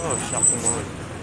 哦小红帽。